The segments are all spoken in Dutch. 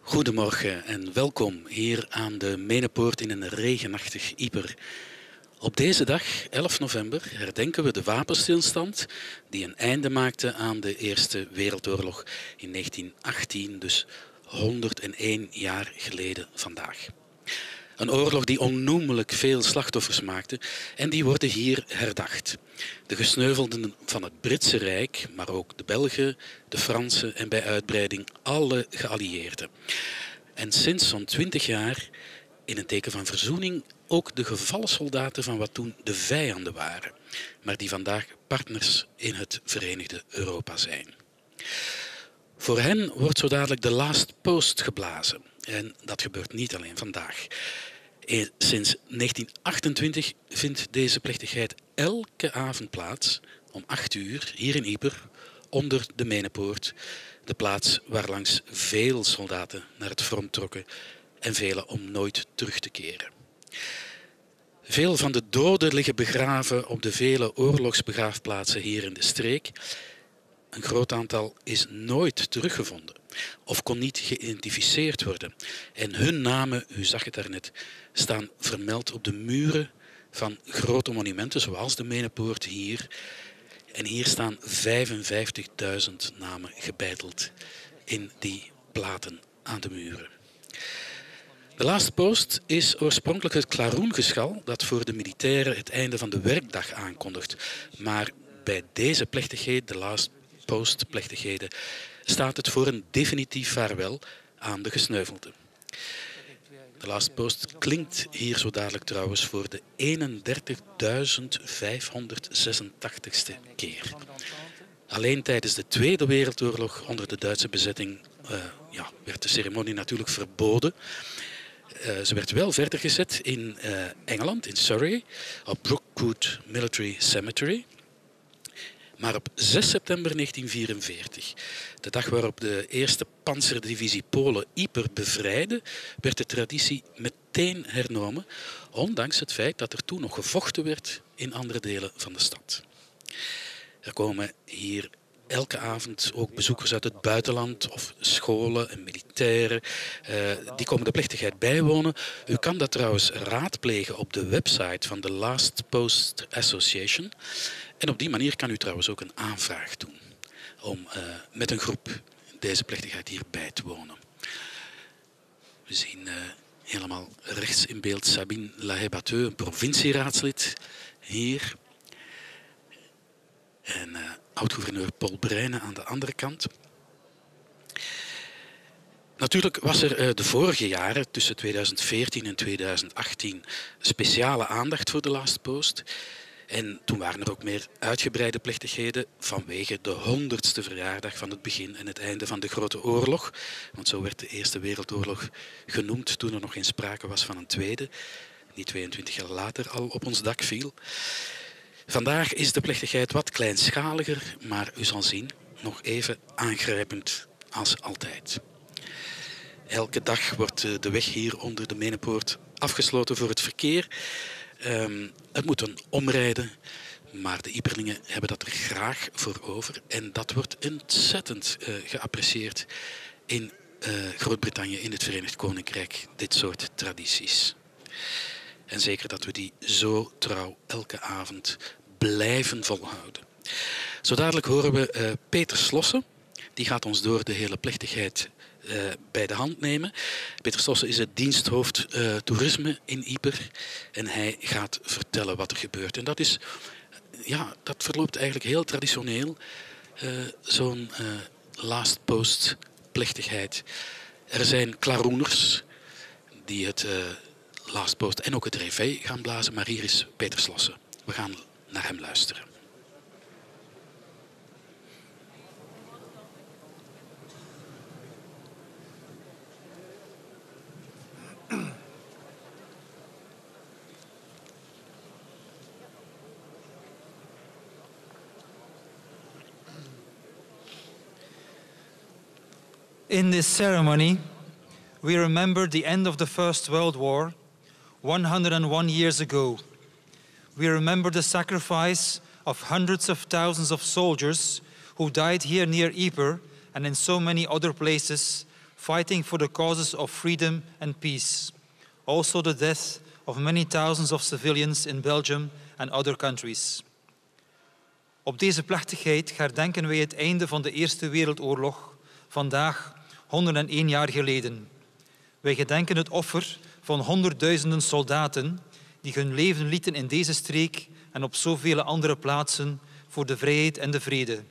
Goedemorgen en welkom hier aan de Menepoort in een regenachtig Ieper. Op deze dag, 11 november, herdenken we de wapenstilstand die een einde maakte aan de Eerste Wereldoorlog in 1918, dus 101 jaar geleden vandaag. Een oorlog die onnoemelijk veel slachtoffers maakte en die worden hier herdacht. De gesneuvelden van het Britse Rijk, maar ook de Belgen, de Fransen en bij uitbreiding alle geallieerden. En sinds zo'n twintig jaar, in een teken van verzoening, ook de gevallen soldaten van wat toen de vijanden waren, maar die vandaag partners in het Verenigde Europa zijn. Voor hen wordt zo dadelijk de last post geblazen. En dat gebeurt niet alleen vandaag. Eh, sinds 1928 vindt deze plechtigheid elke avond plaats om 8 uur hier in Ieper onder de Menepoort. De plaats waar langs veel soldaten naar het front trokken en velen om nooit terug te keren. Veel van de doden liggen begraven op de vele oorlogsbegraafplaatsen hier in de streek. Een groot aantal is nooit teruggevonden of kon niet geïdentificeerd worden. En hun namen, u zag het daarnet, staan vermeld op de muren van grote monumenten zoals de Menepoort hier. En hier staan 55.000 namen gebeiteld in die platen aan de muren. De laatste post is oorspronkelijk het klaroengeschal dat voor de militairen het einde van de werkdag aankondigt. Maar bij deze plechtigheid, de last post plechtigheden, staat het voor een definitief vaarwel aan de gesneuvelden. De last post klinkt hier zo dadelijk trouwens voor de 31.586ste keer. Alleen tijdens de Tweede Wereldoorlog onder de Duitse bezetting uh, ja, werd de ceremonie natuurlijk verboden. Uh, ze werd wel verder gezet in uh, Engeland, in Surrey, op Brookwood Military Cemetery. Maar op 6 september 1944, de dag waarop de eerste panzerdivisie Polen Yper bevrijdde, werd de traditie meteen hernomen, ondanks het feit dat er toen nog gevochten werd in andere delen van de stad. Er komen hier elke avond ook bezoekers uit het buitenland of scholen en militairen. Uh, die komen de plechtigheid bijwonen. U kan dat trouwens raadplegen op de website van de Last Post Association. En op die manier kan u trouwens ook een aanvraag doen om uh, met een groep deze plechtigheid hier bij te wonen. We zien uh, helemaal rechts in beeld Sabine Lahebateux, een provincieraadslid hier. En oud-gouverneur Paul Breinen aan de andere kant. Natuurlijk was er de vorige jaren, tussen 2014 en 2018, speciale aandacht voor de Last Post. En toen waren er ook meer uitgebreide plechtigheden vanwege de honderdste verjaardag van het begin en het einde van de Grote Oorlog. Want zo werd de Eerste Wereldoorlog genoemd toen er nog geen sprake was van een tweede, die 22 jaar later al op ons dak viel. Vandaag is de plechtigheid wat kleinschaliger, maar u zal zien, nog even aangrijpend als altijd. Elke dag wordt de weg hier onder de Menepoort afgesloten voor het verkeer. Um, het moet een omrijden, maar de Iberlingen hebben dat er graag voor over. En dat wordt ontzettend uh, geapprecieerd in uh, Groot-Brittannië, in het Verenigd Koninkrijk, dit soort tradities. En zeker dat we die zo trouw elke avond blijven volhouden. Zo dadelijk horen we uh, Peter Slossen. Die gaat ons door de hele plechtigheid uh, bij de hand nemen. Peter Stossen is het diensthoofd uh, toerisme in Ieper en hij gaat vertellen wat er gebeurt. En dat, is, ja, dat verloopt eigenlijk heel traditioneel, zo'n last post plechtigheid. Er zijn klaroeners die het last post en ook het reveil gaan blazen, maar hier is Peter Slossen. We gaan naar hem luisteren. In this ceremony, we remember the end of the First World War 101 years ago we remember the sacrifice of hundreds of thousands of soldiers who died here near Ypres and in so many other places fighting for the causes of freedom and peace. Also, the death of many thousands of civilians in Belgium and other countries. Op deze plechtigheid herdenken wij het einde van de Eerste Wereldoorlog, vandaag 101 jaar geleden. Wij gedenken het offer van honderdduizenden soldaten die hun leven lieten in deze streek en op zoveel andere plaatsen voor de vrijheid en de vrede,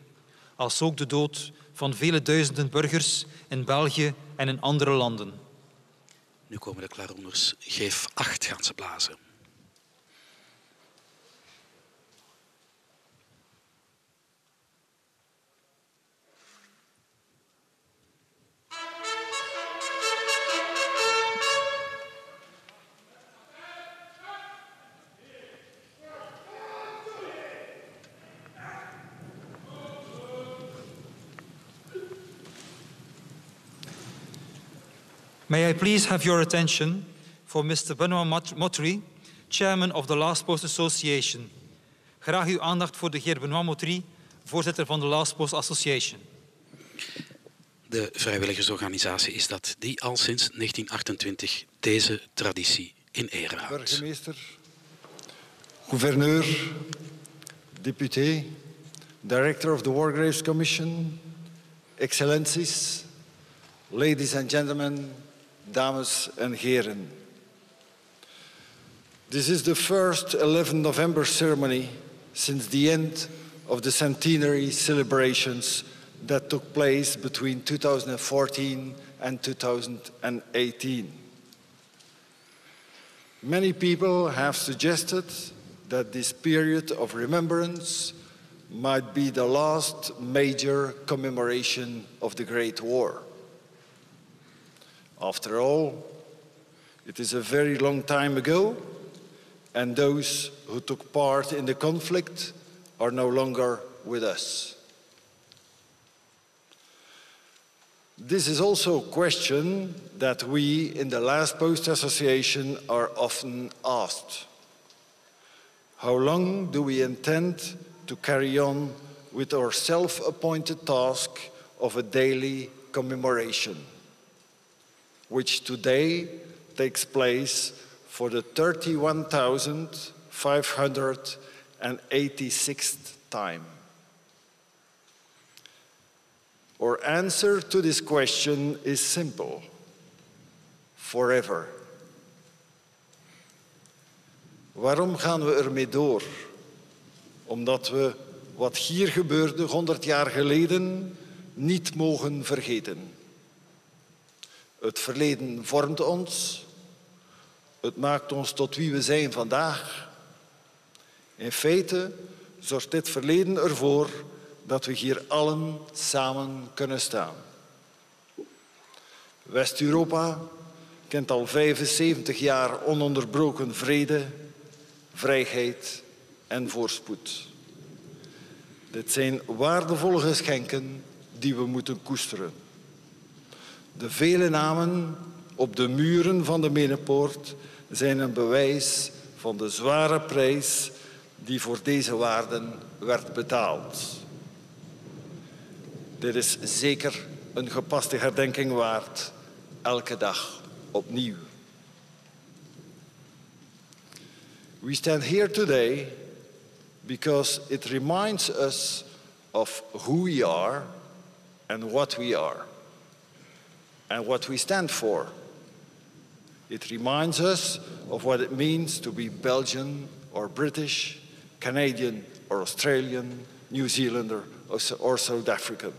als ook de dood van vele duizenden burgers in België en in andere landen. Nu komen de klaroeners. Geef acht gaan ze blazen. May I please have your attention for Mr. Benoit Motry, Chairman of the Last Post Association. Graag uw aandacht voor de heer Benoit Motry, voorzitter van de Last Post Association. De vrijwilligersorganisatie is dat die al sinds 1928 deze traditie in ere houdt. Burgemeester, gouverneur, deputé, director of the War Graves Commission, excellenties, ladies and gentlemen, dames en heren. This is the first 11 November ceremony since the end of the centenary celebrations that took place between 2014 and 2018. Many people have suggested that this period of remembrance might be the last major commemoration of the Great War. After all, it is a very long time ago, and those who took part in the conflict are no longer with us. This is also a question that we in the Last Post Association are often asked. How long do we intend to carry on with our self appointed task of a daily commemoration, which today takes place for the 31,586th time? Our answer to this question is simple forever. Waarom gaan we ermee door? Omdat we wat hier gebeurde 100 jaar geleden niet mogen vergeten. Het verleden vormt ons, het maakt ons tot wie we zijn vandaag. In feite zorgt dit verleden ervoor dat we hier allen samen kunnen staan. West-Europa kent al 75 jaar ononderbroken vrede, vrijheid en voorspoed. Dit zijn waardevolle geschenken die we moeten koesteren. De vele namen op de muren van de Menepoort zijn een bewijs van de zware prijs die voor deze waarden werd betaald. Dit is zeker een gepaste herdenking waard, elke dag opnieuw. We stand here today because it reminds us of who we are and what we are and what we stand for. It reminds us of what it means to be Belgian or British, Canadian or Australian, New Zealander or South African.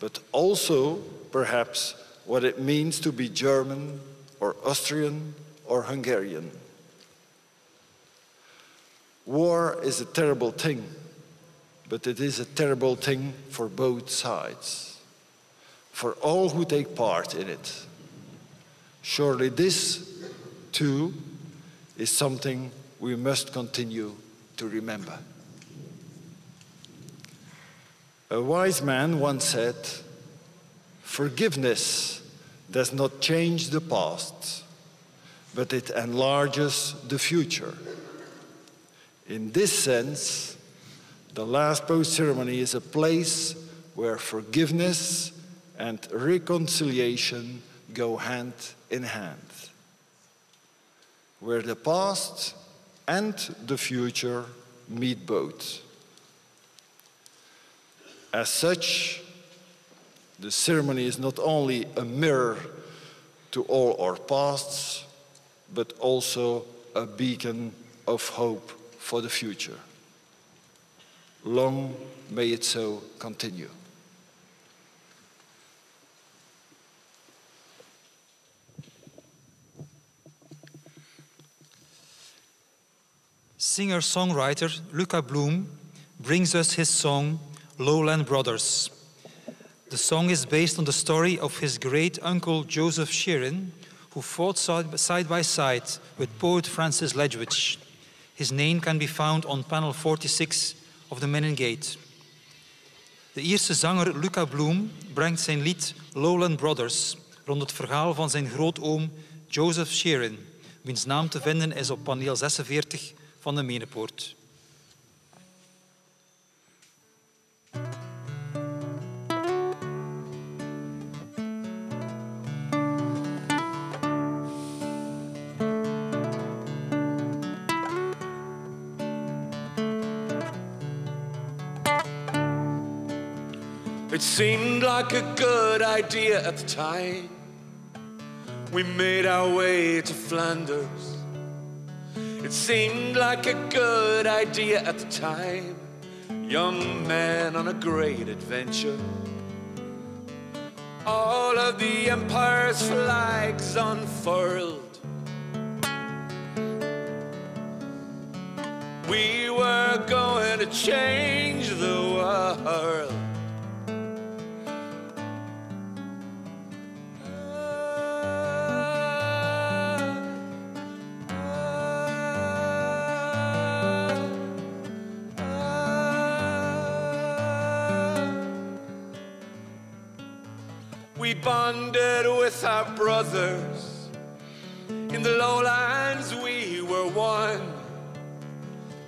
But also, perhaps, what it means to be German or Austrian or Hungarian. War is a terrible thing, but it is a terrible thing for both sides, for all who take part in it. Surely this, too, is something we must continue to remember. A wise man once said, Forgiveness does not change the past, but it enlarges the future. In this sense, the last post ceremony is a place where forgiveness and reconciliation go hand in hand, where the past and the future meet both. As such, the ceremony is not only a mirror to all our pasts, but also a beacon of hope for the future. Long may it so continue. Singer songwriter Luca Bloom brings us his song Lowland Brothers. The song is based on the story of his great uncle Joseph Sheeran, who fought side by side with poet Francis Ledwidge. His name can be found on panel 46 of the Men in Gate. De Ierse zanger Luca Bloom brengt zijn lied Lowland Brothers rond het verhaal van zijn grootoom Joseph Sheeran, wiens naam te vinden is op paneel 46 van de Menepoort. It seemed like a good idea at the time. We made our way to Flanders. It seemed like a good idea at the time. Young man on a great adventure. All of the empire's flags unfurled. We were going to change the world. Bonded with our brothers. In the lowlands, we were one.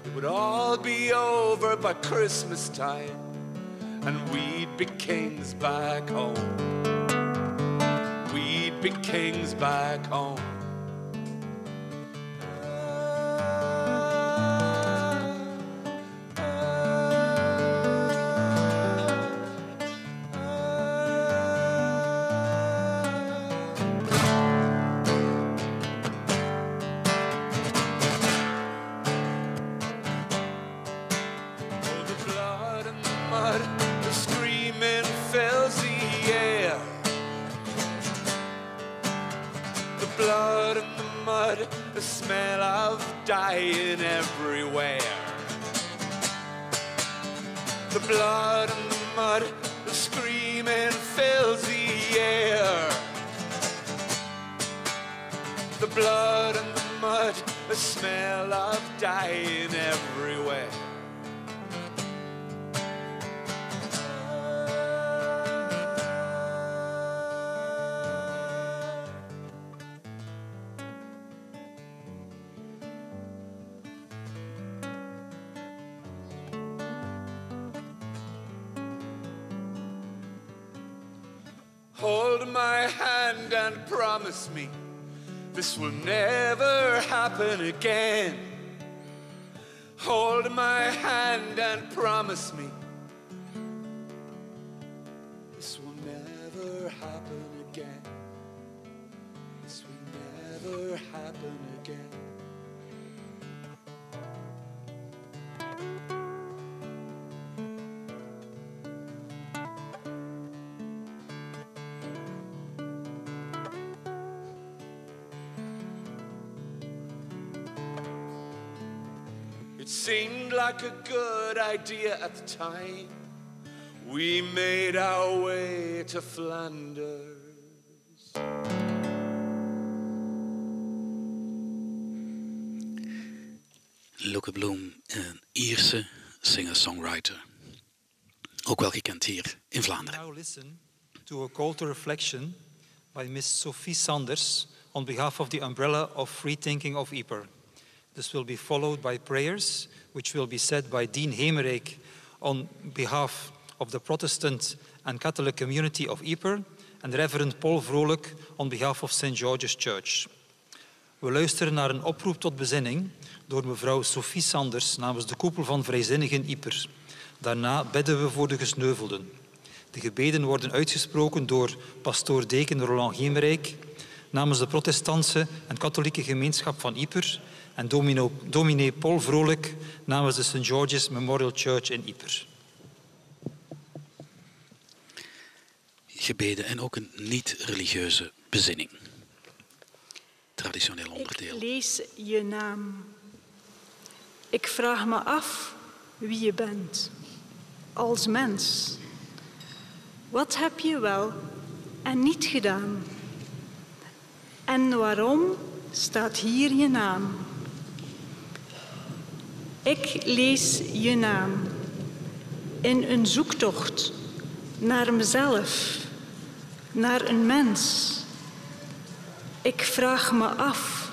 It would all be over by Christmas time, and we'd be kings back home. We'd be kings back home. Hand and promise me this will never happen again. Hold my hand and promise me this will never happen again. This will never happen again. Seemed like a good idea at the time. We made our way to Flanders. Luke Bloom, een Ierse singer-songwriter. Ook wel gekend hier in Vlaanderen. Now listen to a call to reflection by Miss Sophie Sanders on behalf of the umbrella of Free Thinking of Ypres. This will be followed by prayers, which will be said by Dean Hemerijk on behalf of the Protestant and Catholic community of Ypres and Reverend Paul Vrolijk on behalf of St. George's Church. We luisteren naar een oproep tot bezinning door mevrouw Sophie Sanders namens de koepel van vrijzinnigen Ypres. Daarna bidden we voor de gesneuvelden. De gebeden worden uitgesproken door pastoor deken Roland Hemerijk namens de protestantse en katholieke gemeenschap van Ypres en domino, dominee Paul Vrolijk namens de St. George's Memorial Church in Ypres. Gebeden en ook een niet-religieuze bezinning. Traditioneel Ik onderdeel. lees je naam. Ik vraag me af wie je bent. Als mens. Wat heb je wel en niet gedaan? En waarom staat hier je naam? Ik lees je naam in een zoektocht naar mezelf, naar een mens. Ik vraag me af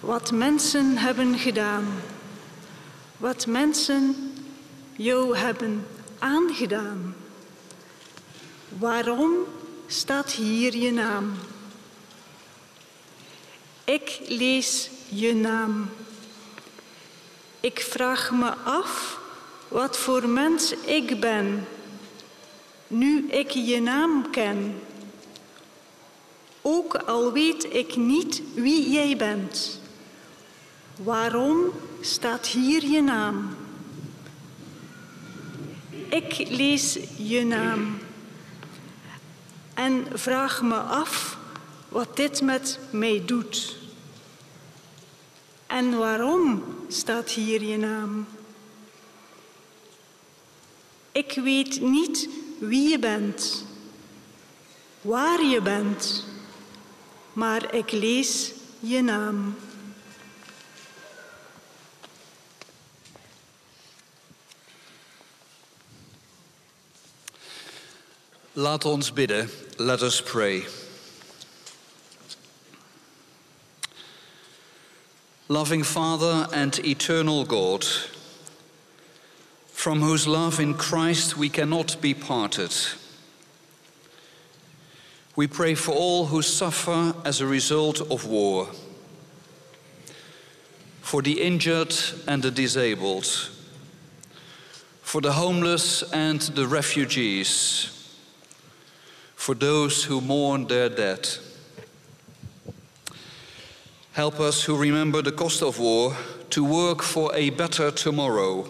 wat mensen hebben gedaan, wat mensen jou hebben aangedaan. Waarom staat hier je naam? Ik lees je naam. Ik vraag me af wat voor mens ik ben, nu ik je naam ken. Ook al weet ik niet wie jij bent. Waarom staat hier je naam? Ik lees je naam en vraag me af wat dit met mij doet. En waarom staat hier je naam? Ik weet niet wie je bent, waar je bent, maar ik lees je naam. Laat ons bidden. Let us pray. Loving Father and eternal God, from whose love in Christ we cannot be parted, we pray for all who suffer as a result of war, for the injured and the disabled, for the homeless and the refugees for those who mourn their dead. Help us who remember the cost of war to work for a better tomorrow.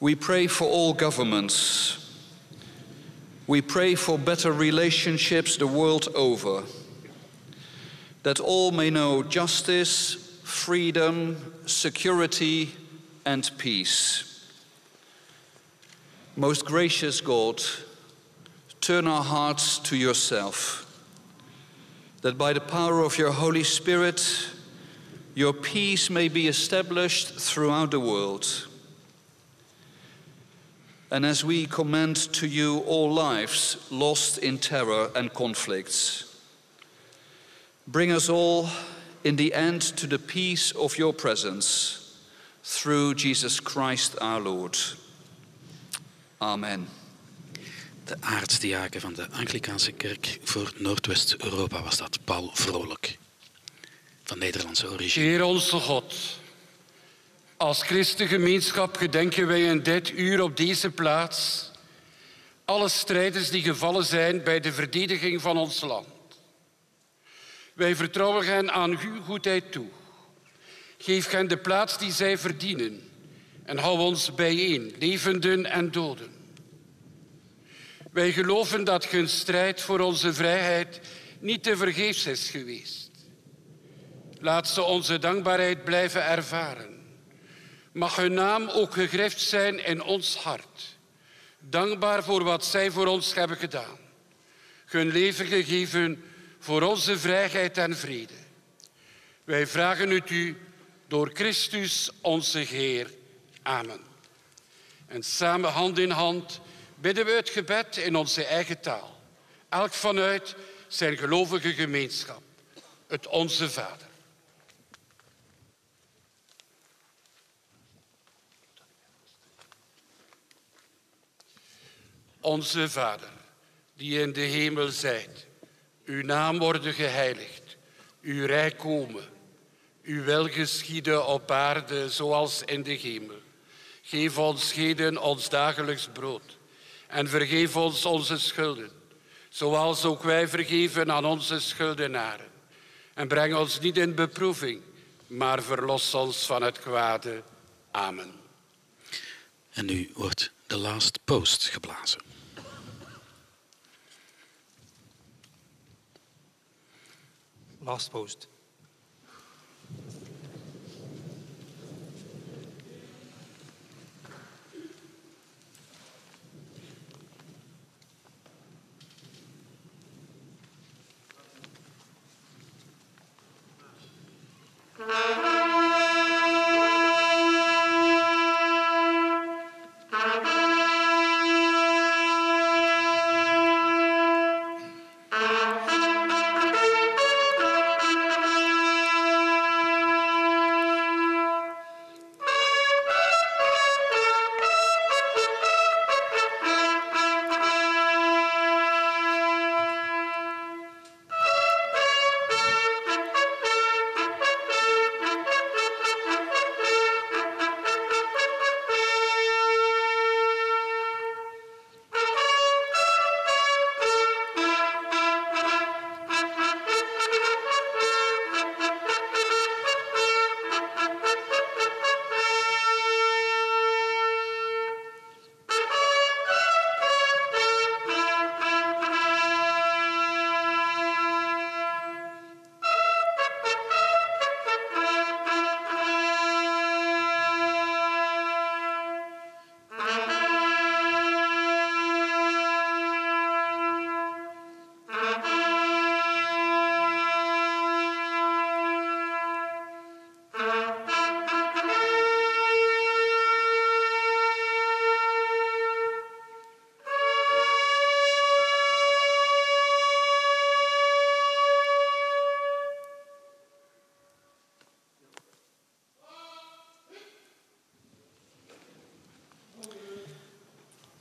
We pray for all governments. We pray for better relationships the world over, that all may know justice, freedom, security, and peace. Most gracious God, turn our hearts to yourself, that by the power of your Holy Spirit, your peace may be established throughout the world. And as we commend to you all lives lost in terror and conflicts, bring us all in the end to the peace of your presence through Jesus Christ our Lord. Amen. De aartsdiaken van de Anglikaanse kerk voor Noordwest-Europa was dat, Paul Vrolijk. Van Nederlandse origine. Heer onze God, als christengemeenschap gedenken wij in dit uur op deze plaats alle strijders die gevallen zijn bij de verdediging van ons land. Wij vertrouwen hen aan uw goedheid toe. Geef hen de plaats die zij verdienen en hou ons bijeen, levenden en doden. Wij geloven dat hun strijd voor onze vrijheid niet te vergeefs is geweest. Laat ze onze dankbaarheid blijven ervaren. Mag hun naam ook gegrift zijn in ons hart. Dankbaar voor wat zij voor ons hebben gedaan. Hun leven gegeven voor onze vrijheid en vrede. Wij vragen het u door Christus onze Heer. Amen. En samen hand in hand bidden we het gebed in onze eigen taal. Elk vanuit zijn gelovige gemeenschap. Het Onze Vader. Onze Vader, die in de hemel zijt, uw naam worden geheiligd, uw rijk komen, uw wil geschieden op aarde zoals in de hemel. Geef ons heden ons dagelijks brood en vergeef ons onze schulden, zoals ook wij vergeven aan onze schuldenaren. En breng ons niet in beproeving, maar verlos ons van het kwade. Amen. En nu wordt de last post geblazen. Last post.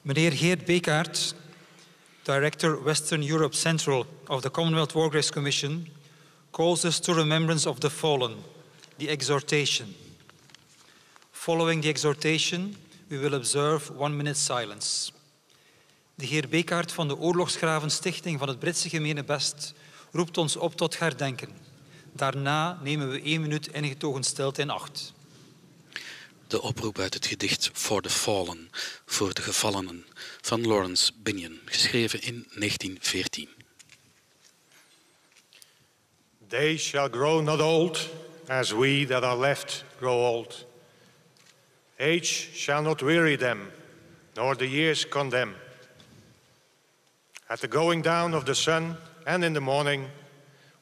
Meneer Geert Bekaert, Director Western Europe Central of the Commonwealth War Graves Commission, calls us to remembrance of the fallen, the exhortation. Following the exhortation, we will observe one minute silence. De heer Bekaert van de Oorlogsgraven Stichting van het Britse Gemene Best roept ons op tot herdenken. Daarna nemen we één minuut ingetogen stilte in acht. De oproep uit het gedicht For the Fallen, voor de gevallenen, van Lawrence Binion, geschreven in 1914. They shall grow not old, as we that are left grow old. Age shall not weary them, nor the years condemn. At the going down of the sun and in the morning,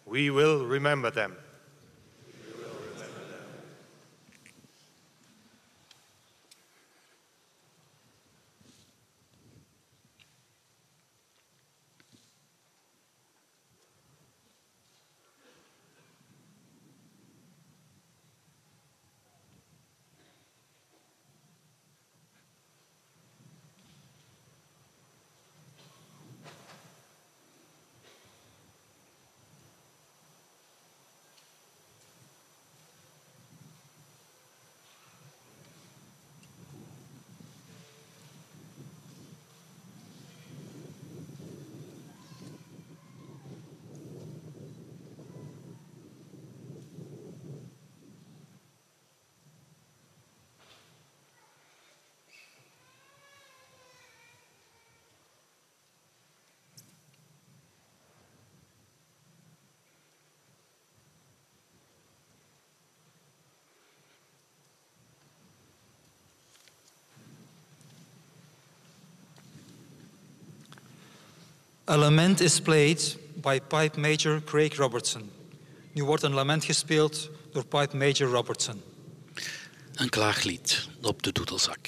we will remember them. A lament is played by Pipe Major Craig Robertson. Nu wordt een lament gespeeld door Pipe Major Robertson. Een klaaglied op de doedelzak.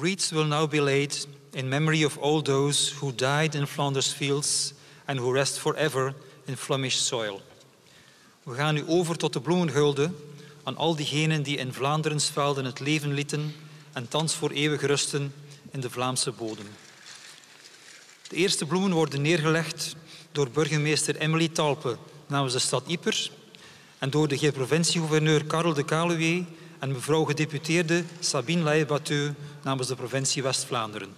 Wreaths will now be laid in memory of all those who died in Flanders fields and who rest forever in Flemish soil. We gaan nu over tot de bloemengulden aan al diegenen die in Vlaanderens velden het leven lieten en thans voor eeuwig rusten in de Vlaamse bodem. De eerste bloemen worden neergelegd door burgemeester Emily Talpe namens de stad Yper en door de G-provinciegouverneur Karel de Kaluwe en mevrouw gedeputeerde Sabine Laye-Batteux namens de provincie West-Vlaanderen.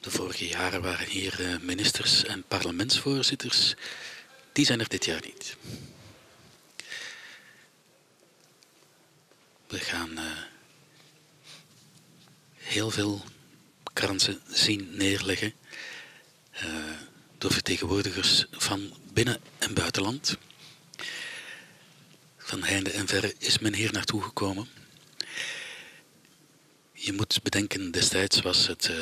De vorige jaren waren hier eh, ministers en parlementsvoorzitters. Die zijn er dit jaar niet. We gaan uh, heel veel kransen zien neerleggen uh, door vertegenwoordigers van binnen- en buitenland. Van heinde en verre is men hier naartoe gekomen. Je moet bedenken, destijds was het uh,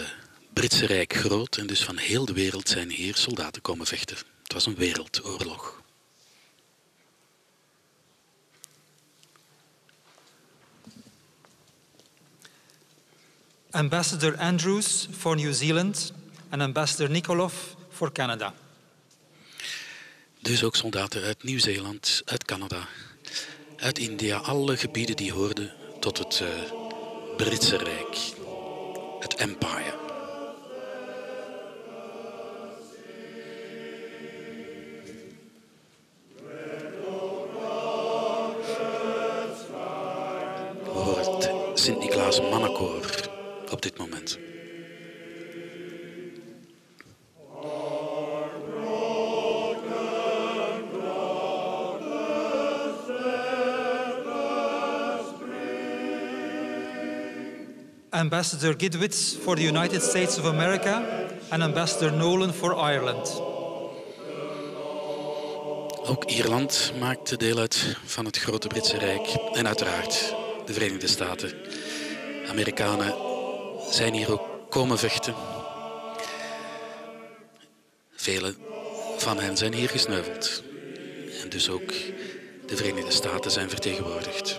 Britse Rijk groot en dus van heel de wereld zijn hier soldaten komen vechten. Het was een wereldoorlog. Ambassador Andrews for New Zealand en Ambassador Nikolov voor Canada. Dus ook soldaten uit Nieuw-Zeeland, uit Canada, uit India, alle gebieden die hoorden tot het uh, Britse Rijk, het Empire. Hoort Sint-Niklaas Mannenkoor op dit moment. Ambassador Gidwitz for the United States of America en Ambassador Nolan for Ireland. Ook Ierland maakt deel uit van het grote Britse Rijk en uiteraard de Verenigde Staten. Amerikanen zijn hier ook komen vechten. Velen van hen zijn hier gesneuveld. En dus ook de Verenigde Staten zijn vertegenwoordigd.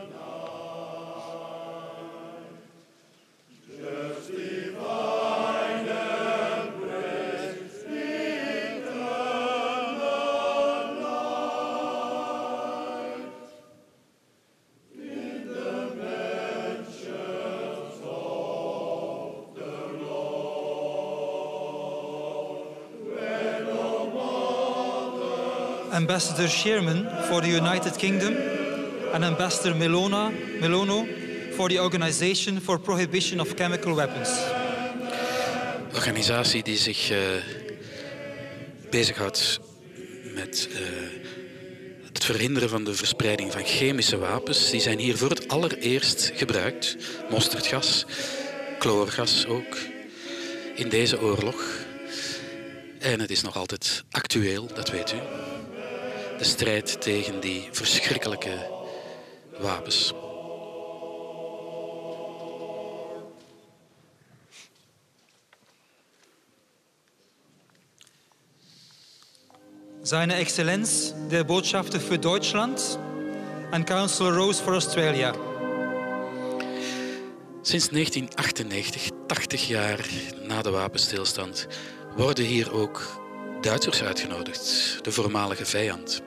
Ambassador Sherman for the United Kingdom and Ambassador Melona, Melono for the Organization for Prohibition of Chemical Weapons. Organisatie die zich uh, bezighoudt met uh, het verhinderen van de verspreiding van chemische wapens. Die zijn hier voor het allereerst gebruikt. Mosterdgas, chloorgas ook, in deze oorlog. En het is nog altijd actueel, dat weet u de strijd tegen die verschrikkelijke wapens. Seine Exzellenz, der Botschafter für Deutschland en Councillor Rose voor Australia. Sinds 1998, 80 jaar na de wapenstilstand, worden hier ook Duitsers uitgenodigd, de voormalige vijand.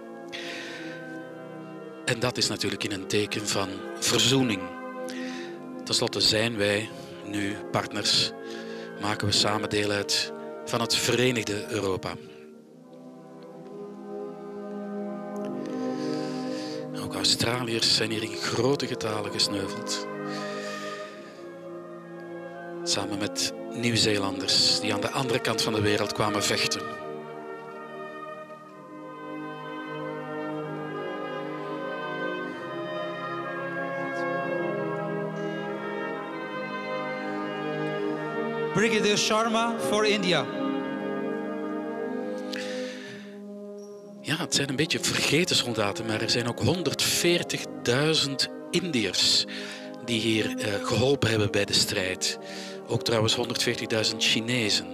En dat is natuurlijk in een teken van verzoening. Ten slotte zijn wij nu partners, maken we samen deel uit van het Verenigde Europa. Ook Australiërs zijn hier in grote getalen gesneuveld. Samen met Nieuw-Zeelanders die aan de andere kant van de wereld kwamen vechten. Brigadier Sharma voor India. Ja, het zijn een beetje vergeten soldaten, maar er zijn ook 140.000 Indiërs die hier uh, geholpen hebben bij de strijd. Ook trouwens 140.000 Chinezen.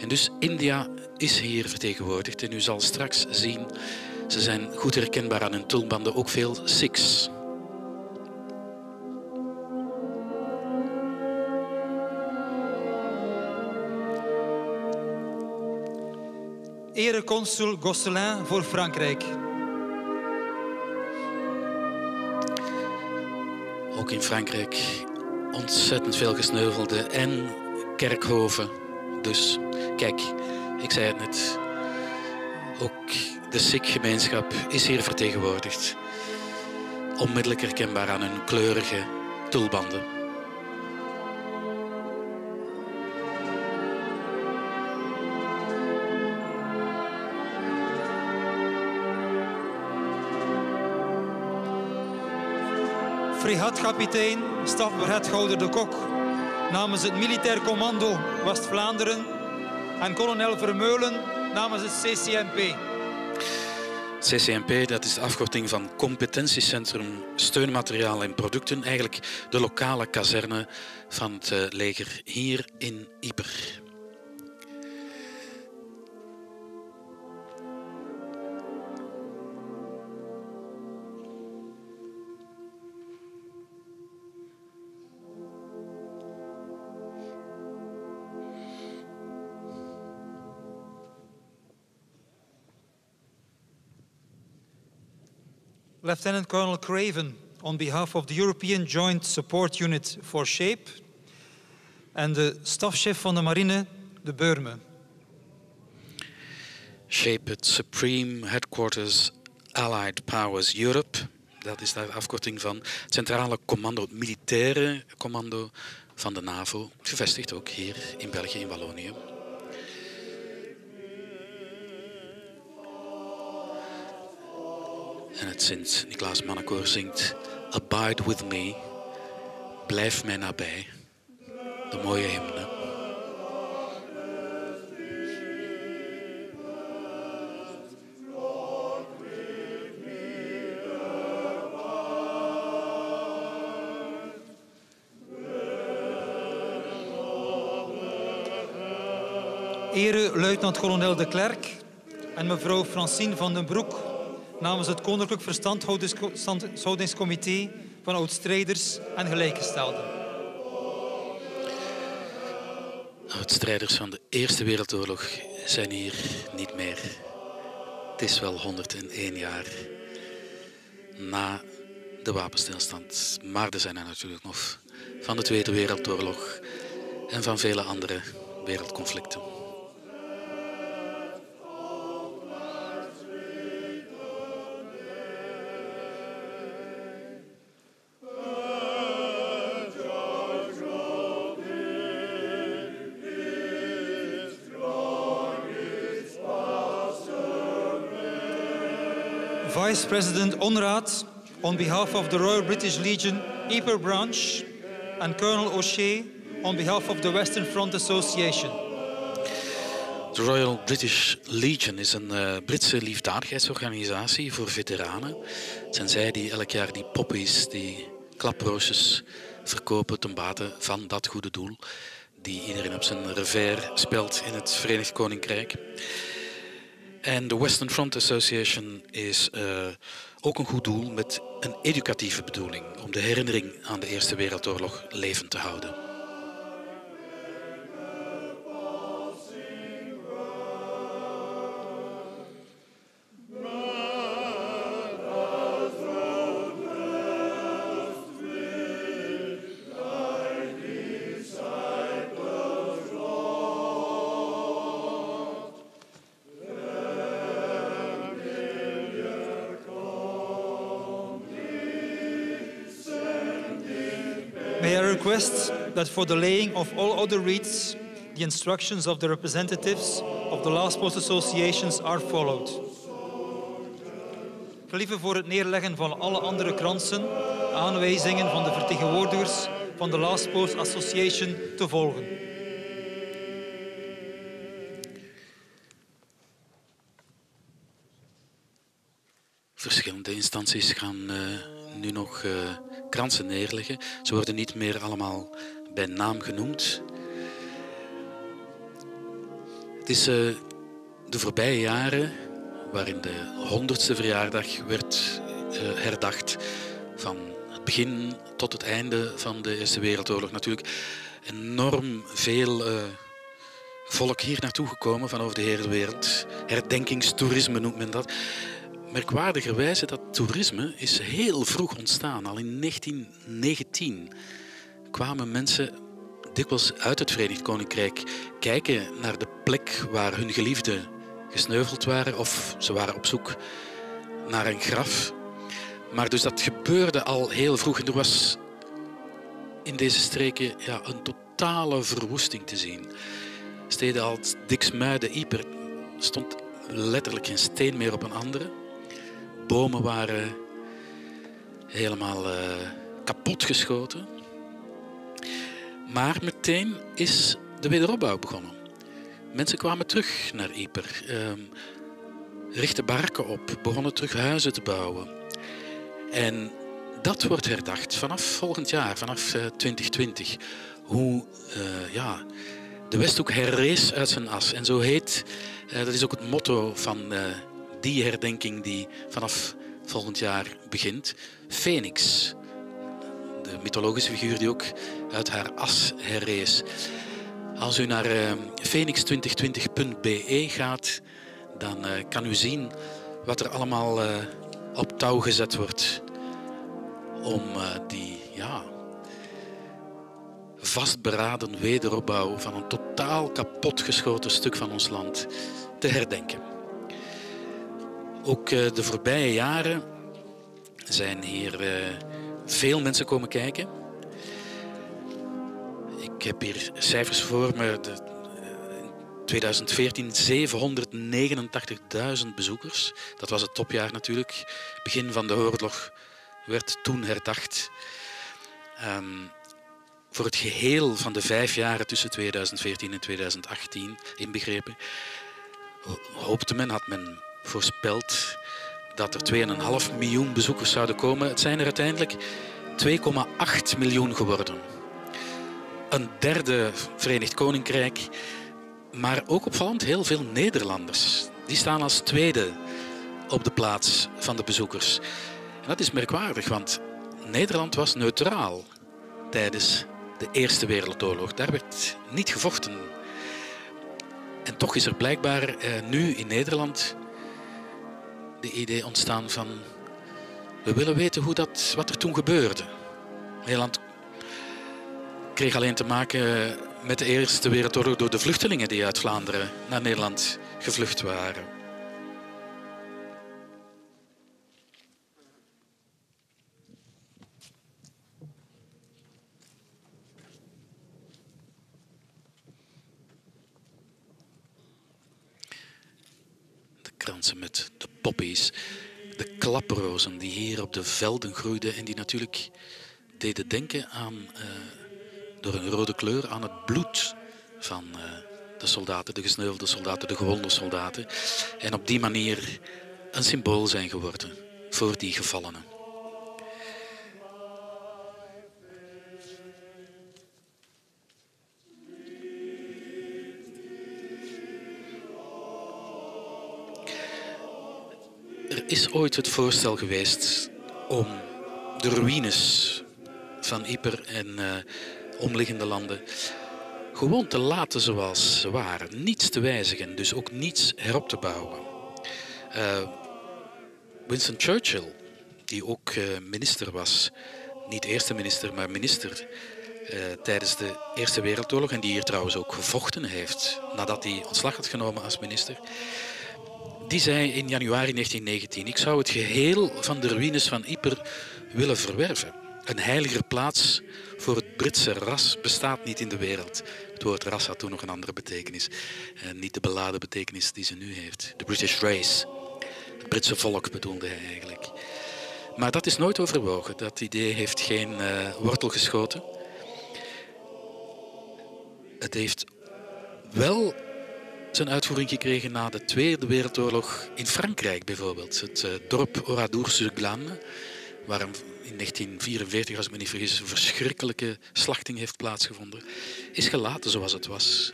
En dus India is hier vertegenwoordigd. En u zal straks zien, ze zijn goed herkenbaar aan hun tulbanden, ook veel Sikhs. Militaire consul Gosselin voor Frankrijk. Ook in Frankrijk ontzettend veel gesneuvelden en kerkhoven. Dus kijk, ik zei het net. Ook de Sikh-gemeenschap is hier vertegenwoordigd. Onmiddellijk herkenbaar aan hun kleurige tulbanden. Fregatkapitein Stafberet de Kok namens het Militair Commando West-Vlaanderen en kolonel Vermeulen namens het CCMP. CCMP, dat is de afkorting van Competentiecentrum Steunmateriaal en Producten. Eigenlijk de lokale kazerne van het eh, leger hier in Ieper. Lieutenant Colonel Craven, on behalf of the European Joint Support Unit for SHAPE en de stafchef van de marine, de Beurme. SHAPE, het Supreme Headquarters Allied Powers Europe. Dat is de afkorting van het Centrale Commando, het militaire commando van de NAVO. Gevestigd ook hier in België, in Wallonië. En het Sint-Niklaas Mannenkoor zingt Abide with me, blijf mij nabij. De mooie hymne. Ere luitenant-kolonel de Klerk en mevrouw Francine van den Broek namens het Koninklijk Verstandhoudingscomité van oudstrijders en gelijkgestelden. Oudstrijders van de Eerste Wereldoorlog zijn hier niet meer. Het is wel 101 jaar na de wapenstilstand. Maar er zijn er natuurlijk nog van de Tweede Wereldoorlog en van vele andere wereldconflicten. President Onraad, on behalf of the Royal British Legion Ypres branch, and Colonel O'Shea, on behalf of the Western Front Association. De Royal British Legion is een uh, Britse liefdadigheidsorganisatie voor veteranen. Het zijn zij die elk jaar die poppies, die klaproosjes verkopen ten bate van dat goede doel. Die iedereen op zijn revers speelt in het Verenigd Koninkrijk. En de Western Front Association is uh, ook een goed doel met een educatieve bedoeling om de herinnering aan de Eerste Wereldoorlog levend te houden. That for the laying of all other wreaths, the instructions of the representatives of the last post associations are followed. Gelieve voor het neerleggen van alle andere kransen aanwijzingen van de vertegenwoordigers van de Last Post Association te volgen. Verschillende instanties gaan uh, nu nog uh, kransen neerleggen. Ze worden niet meer allemaal bij naam genoemd. Het is uh, de voorbije jaren, waarin de honderdste verjaardag werd uh, herdacht, van het begin tot het einde van de Eerste Wereldoorlog natuurlijk, enorm veel uh, volk hier naartoe gekomen van over de hele wereld. herdenkingstoerisme noemt men dat. Merkwaardigerwijze dat toerisme is heel vroeg ontstaan. Al in 1919 kwamen mensen dikwijls uit het Verenigd Koninkrijk kijken naar de plek waar hun geliefden gesneuveld waren of ze waren op zoek naar een graf. Maar dus dat gebeurde al heel vroeg en er was in deze streken ja, een totale verwoesting te zien. Steden als Diksmuiden, Ieper stond letterlijk geen steen meer op een andere. Bomen waren helemaal uh, kapotgeschoten. Maar meteen is de wederopbouw begonnen. Mensen kwamen terug naar Ieper, uh, richtten barken op, begonnen terug huizen te bouwen. En dat wordt herdacht vanaf volgend jaar, vanaf uh, 2020. Hoe uh, ja, de Westhoek herrees uit zijn as. En zo heet, dat is ook het motto van die herdenking die vanaf volgend jaar begint. Phoenix, de mythologische figuur die ook uit haar as herrees. Als u naar uh, phoenix2020.be gaat, dan uh, kan u zien wat er allemaal uh, op touw gezet wordt om die ja, vastberaden wederopbouw van een totaal kapotgeschoten stuk van ons land te herdenken. Ook de voorbije jaren zijn hier veel mensen komen kijken. Ik heb hier cijfers voor me. De, in 2014 789.000 bezoekers. Dat was het topjaar natuurlijk. Begin van de oorlog werd toen herdacht. Um, voor het geheel van de vijf jaren tussen 2014 en 2018 inbegrepen, hoopte men, had men voorspeld dat er 2,5 miljoen bezoekers zouden komen. Het zijn er uiteindelijk 2,8 miljoen geworden. Een derde Verenigd Koninkrijk, maar ook opvallend heel veel Nederlanders. Die staan als tweede op de plaats van de bezoekers. Dat is merkwaardig, want Nederland was neutraal tijdens de Eerste Wereldoorlog. Daar werd niet gevochten. En toch is er blijkbaar eh, nu in Nederland de idee ontstaan van we willen weten hoe dat, wat er toen gebeurde. Nederland kreeg alleen te maken met de Eerste Wereldoorlog door de vluchtelingen die uit Vlaanderen naar Nederland gevlucht waren. De kransen met de de klaprozen die hier op de velden groeiden en die natuurlijk deden denken aan, uh, door een rode kleur, aan het bloed van uh, de soldaten, de gesneuvelde soldaten, de gewonde soldaten. En op die manier een symbool zijn geworden voor die gevallenen. Is ooit het voorstel geweest om de ruïnes van Yper en uh, omliggende landen gewoon te laten zoals ze waren. Niets te wijzigen, dus ook niets herop te bouwen. Uh, Winston Churchill, die ook uh, minister was, niet eerste minister, maar minister tijdens de Eerste Wereldoorlog en die hier trouwens ook gevochten heeft nadat hij ontslag had genomen als minister die zei in januari 1919: Ik zou het geheel van de ruïnes van Yper willen verwerven. Een heiliger plaats voor het Britse ras bestaat niet in de wereld. Het woord ras had toen nog een andere betekenis. En niet de beladen betekenis die ze nu heeft. De British race. Het Britse volk bedoelde hij eigenlijk. Maar dat is nooit overwogen. Dat idee heeft geen uh, wortel geschoten. Het heeft wel zijn uitvoering gekregen na de Tweede Wereldoorlog in Frankrijk bijvoorbeeld. Het uh, dorp Oradour-sur-Glane, waar in 1944, als ik me niet vergis, een verschrikkelijke slachting heeft plaatsgevonden, is gelaten zoals het was.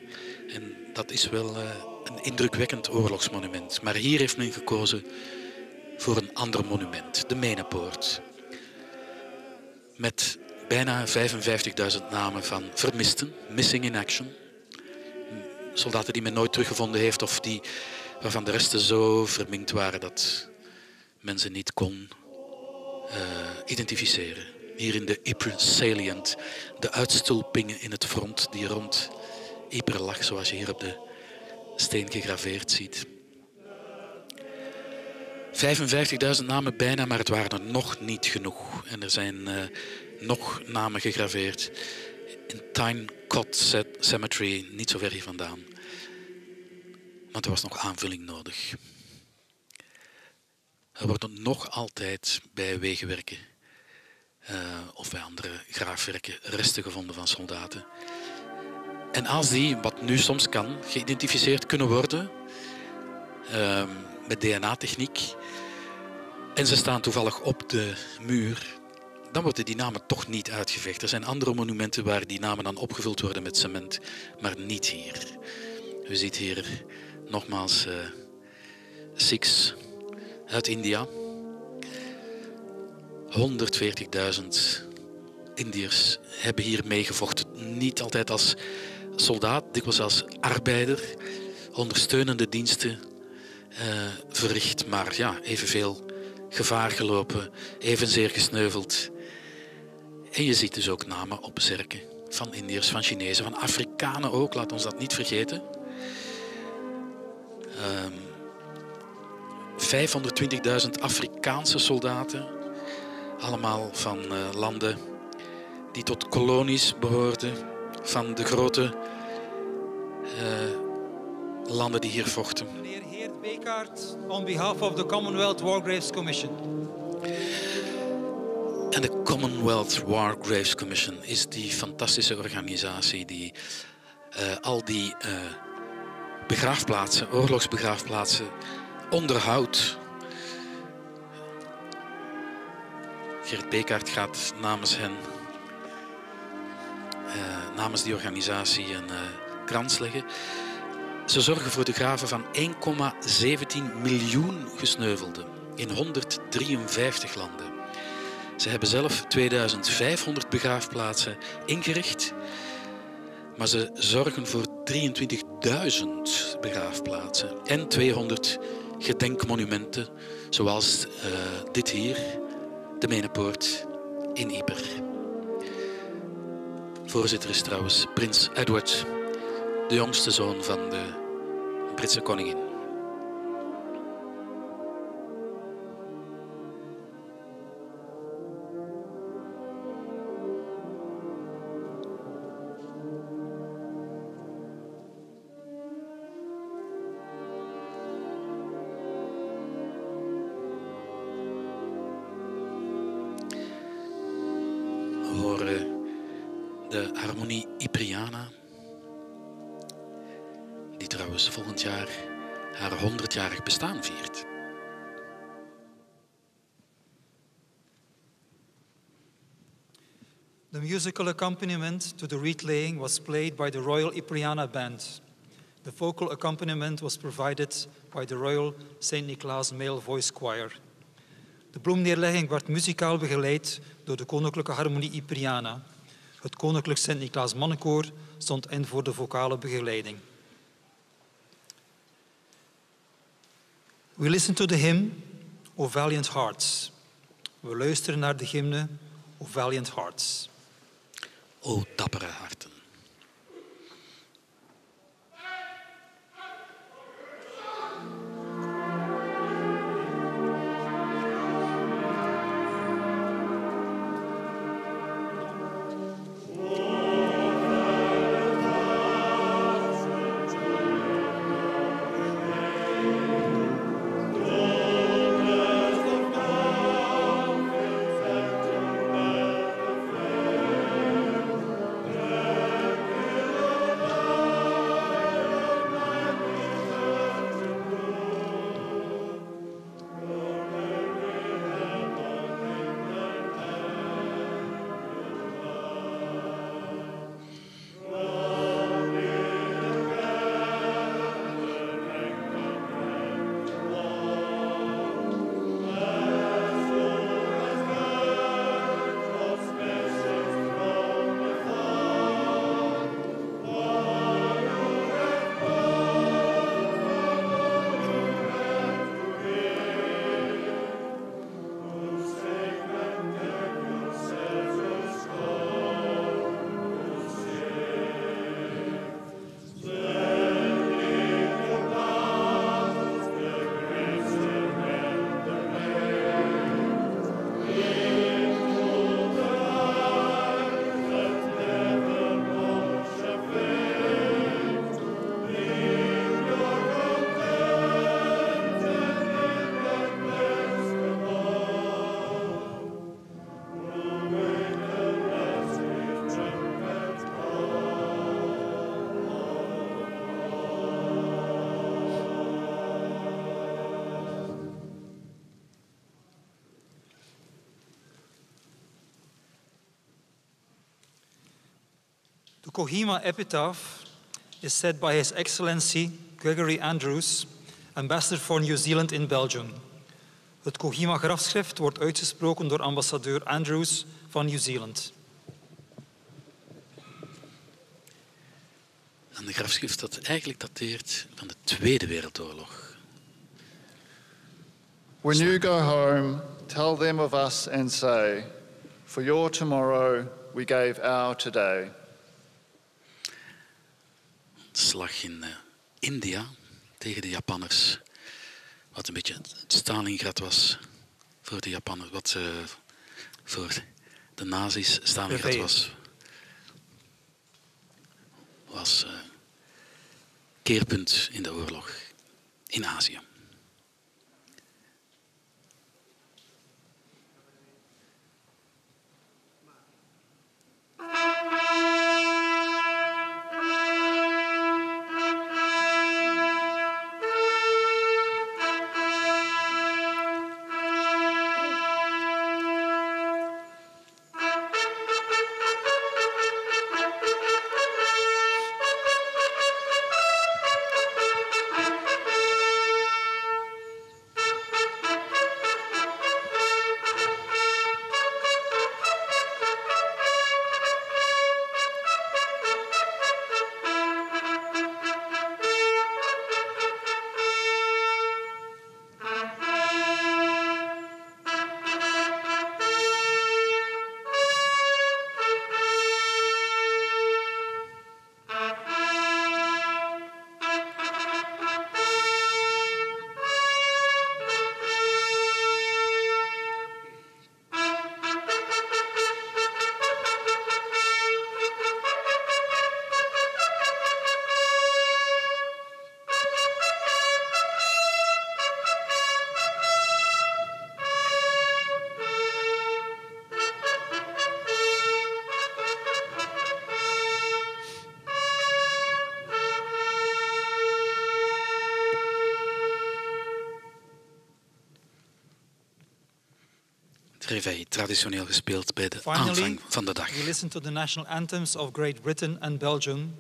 En dat is wel uh, een indrukwekkend oorlogsmonument. Maar hier heeft men gekozen voor een ander monument, de Menepoort. Met bijna 55.000 namen van vermisten, missing in action soldaten die men nooit teruggevonden heeft of die waarvan de resten zo verminkt waren dat men ze niet kon eh, identificeren. Hier in de Ypres Salient, de uitstulpingen in het front die rond Ypres lag, zoals je hier op de steen gegraveerd ziet. 55.000 namen bijna, maar het waren er nog niet genoeg. En er zijn uh, nog namen gegraveerd in Tyne Cot Cemetery, niet zo ver hier vandaan. Want er was nog aanvulling nodig. Er worden nog altijd bij wegenwerken uh, of bij andere graafwerken resten gevonden van soldaten. En als die, wat nu soms kan, geïdentificeerd kunnen worden uh, met DNA-techniek, en ze staan toevallig op de muur, dan worden die namen toch niet uitgevecht. Er zijn andere monumenten waar die namen dan opgevuld worden met cement, maar niet hier. U ziet hier nogmaals uh, Six uit India. 140.000 Indiërs hebben hier meegevochten. Niet altijd als soldaat, dikwijls als arbeider, ondersteunende diensten uh, verricht, maar ja, evenveel gevaar gelopen, evenzeer gesneuveld. En je ziet dus ook namen op zerken van Indiërs, van Chinezen, van Afrikanen ook, laat ons dat niet vergeten. Um, ehm, 520.000 Afrikaanse soldaten, allemaal van uh, landen die tot kolonies behoorden, van de grote uh, landen die hier vochten. Meneer Heert Bekaert, on behalf of the Commonwealth War Graves Commission. Commonwealth War Graves Commission is die fantastische organisatie die uh, al die uh, begraafplaatsen, oorlogsbegraafplaatsen, onderhoudt. Gerrit Bekaert gaat namens hen, uh, namens die organisatie, een krans leggen. Ze zorgen voor de graven van 1,17 miljoen gesneuvelden in 153 landen. Ze hebben zelf 2500 begraafplaatsen ingericht, maar ze zorgen voor 23.000 begraafplaatsen en 200 gedenkmonumenten, zoals uh, dit hier, de Menepoort in Ieper. Voorzitter is trouwens prins Edward, de jongste zoon van de Britse koningin. Harmonie Ipriana, die trouwens volgend jaar haar 100-jarig bestaan viert. The musical accompaniment to the wreath laying was played by the Royal Ipriana Band. The vocal accompaniment was provided by the Royal St. Nicholas Male Voice Choir. De bloemneerlegging werd muzikaal begeleid door de Koninklijke Harmonie Ipriana. Het Koninklijk Sint-Niklaas Mannenkoor stond in voor de vocale begeleiding. We listen to the hymn, O Valiant Hearts. We luisteren naar de hymne, O Valiant Hearts. O dappere harten. Kohima epitaph is said by His Excellency Gregory Andrews, ambassador for New Zealand in Belgium. Het Kohima grafschrift wordt uitgesproken door ambassadeur Andrews van New Zealand. Een grafschrift dat eigenlijk dateert van de Tweede Wereldoorlog. When you go home, tell them of us and say, For your tomorrow we gave our today. Slag in uh, India tegen de Japanners. Wat een beetje Stalingrad was voor de Japanners. Wat voor de nazi's Stalingrad was. Was uh, keerpunt in de oorlog in Azië. Traditioneel gespeeld bij de Finally, aanvang van de dag. We listen to the national anthems of Great Britain and Belgium,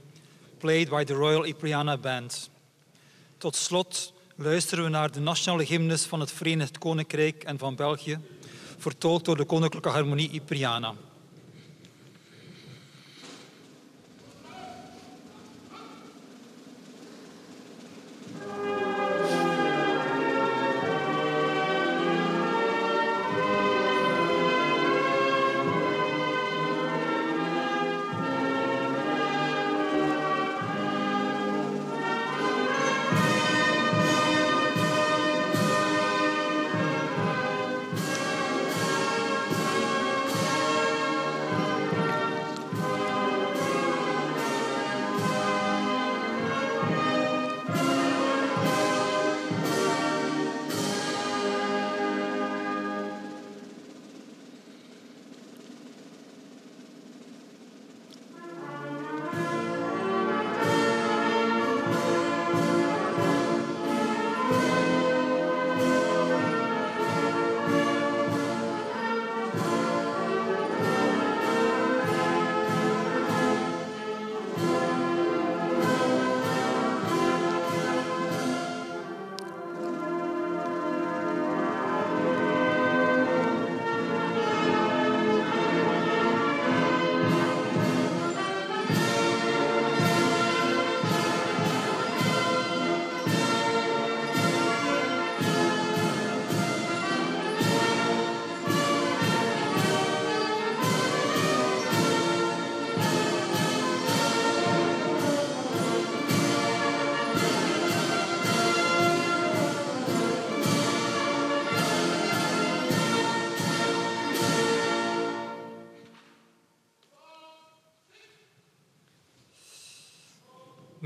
played by the Royal Ipriana Band. Tot slot luisteren we naar de nationale hymnes van het Verenigd Koninkrijk en van België, vertolkt door de Koninklijke Harmonie Ipriana.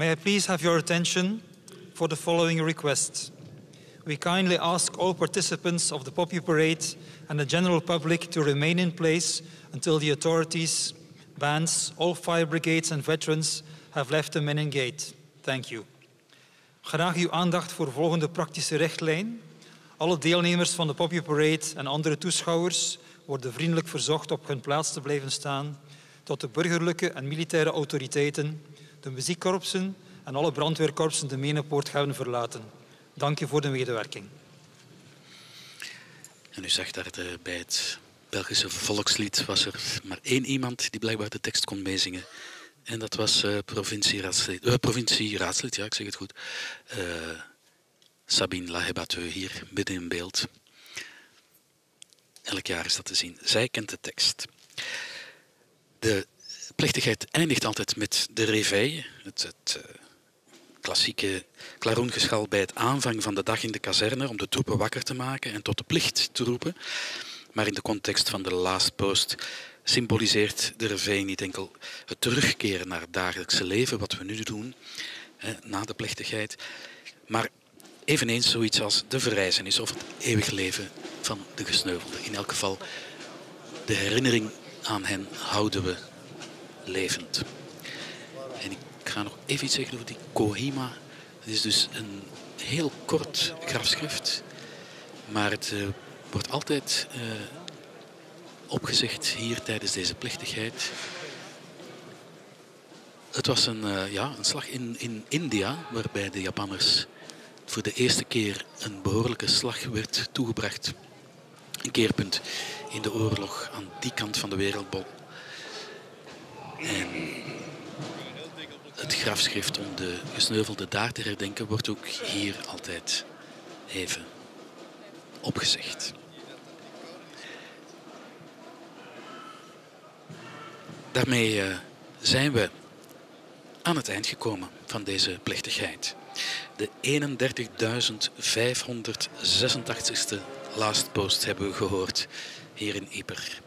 May I please have your attention for the following request? We kindly ask all participants of the Poppy Parade and the general public to remain in place until the authorities, bands, all fire brigades and veterans have left the main gate. Thank you. Graag uw aandacht voor de volgende praktische richtlijn. Alle deelnemers van de Poppy Parade en andere toeschouwers worden vriendelijk verzocht op hun plaats te blijven staan tot de burgerlijke en militaire autoriteiten, de muziekkorpsen en alle brandweerkorpsen de Menepoort hebben verlaten. Dank u voor de medewerking. En u zag daar de, bij het Belgische volkslied was er maar één iemand die blijkbaar de tekst kon meezingen. En dat was uh, provincieraadslid, uh, provincieraadslid, ja, ik zeg het goed. Sabine Lahebateux hier midden in beeld. Elk jaar is dat te zien. Zij kent de tekst. De plechtigheid eindigt altijd met de réveil, het, het uh, klassieke klaroengeschal bij het aanvang van de dag in de kazerne om de troepen wakker te maken en tot de plicht te roepen. Maar in de context van de last post symboliseert de réveil niet enkel het terugkeren naar het dagelijkse leven, wat we nu doen, na de plechtigheid, maar eveneens zoiets als de verrijzenis of het eeuwig leven van de gesneuvelden. In elk geval, de herinnering aan hen houden we levend. En ik ga nog even iets zeggen over die Kohima. Het is dus een heel kort grafschrift, maar het uh, wordt altijd uh, opgezegd hier tijdens deze plechtigheid. Het was een, uh, ja, een slag in, in India, waarbij de Japanners voor de eerste keer een behoorlijke slag werd toegebracht. Een keerpunt in de oorlog aan die kant van de wereldbol. Het grafschrift om de gesneuvelde daar te herdenken wordt ook hier altijd even opgezegd. Daarmee uh, zijn we aan het eind gekomen van deze plechtigheid. De 31.586ste last post hebben we gehoord hier in Yper.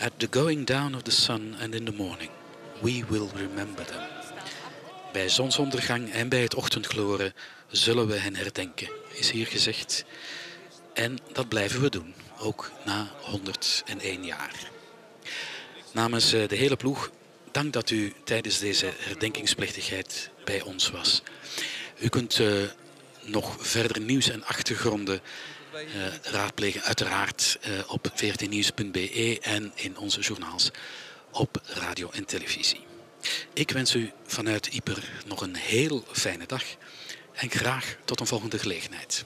At the going down of the sun and in the morning, we will remember them. Bij zonsondergang en bij het ochtendgloren zullen we hen herdenken, is hier gezegd. En dat blijven we doen, ook na 101 jaar. Namens eh, de hele ploeg, dank dat u tijdens deze herdenkingsplechtigheid bij ons was. U kunt uh, nog verder nieuws en achtergronden raadplegen, uiteraard uh, op 14nieuws.be en in onze journaals op radio en televisie. Ik wens u vanuit Ieper nog een heel fijne dag en graag tot een volgende gelegenheid.